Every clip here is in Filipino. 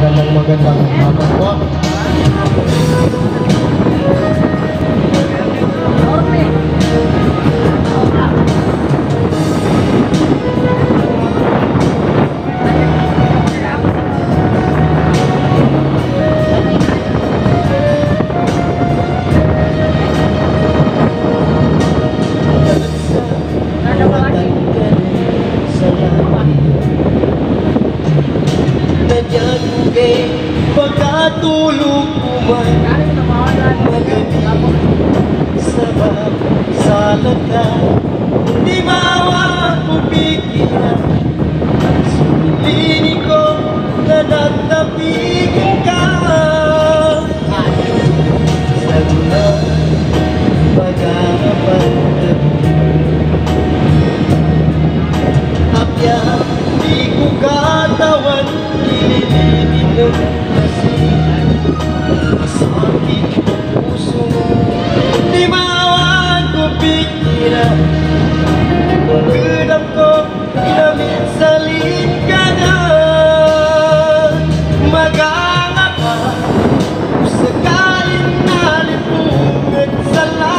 magandang magandang hapon po. Nadyan pagkatulog umay Magaling sa salat ka Hindi mawag mo pigilan Sulini ko na natapigin ka Sa mga pag-aarapan Apya, di ko katawan Nililibig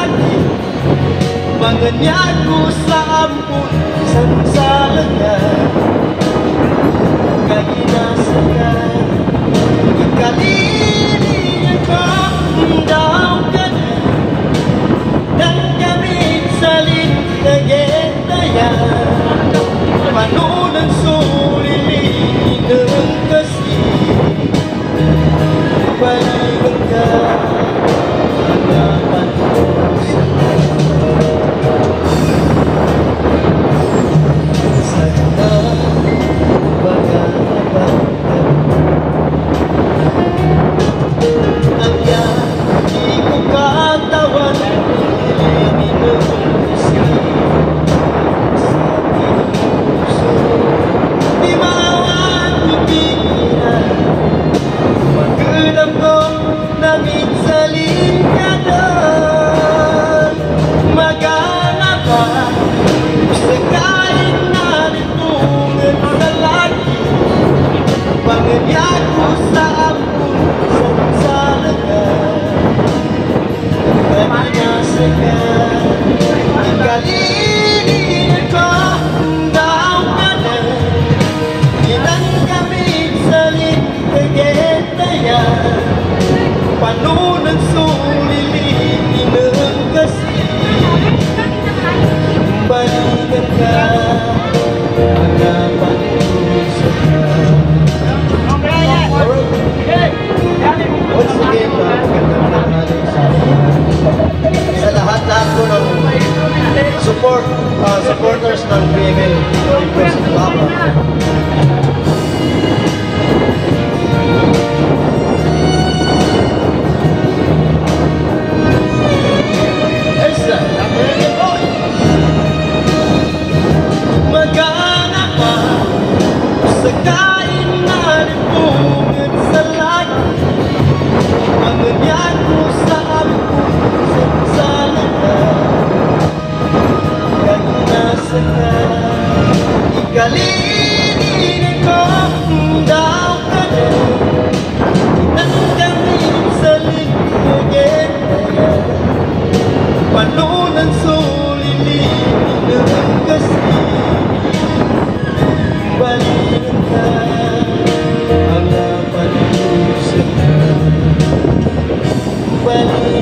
sa langit Manganyag ko sa ampun Sansalaga Kaginasa ka Ikaliliyan ko Daw ka again. Support, uh, supporters ng PML University Lama. Elsa, Kaginasa ka Ikalinin ko daw ka na Tinanggamin sa ligpagin Panunan sulilin ng kasi Balikan ka Hanapan ko sa ka Balikan ka